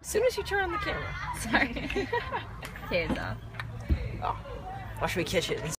As soon as you turn on the camera. Sorry. Hands off. Oh, watch me catch it.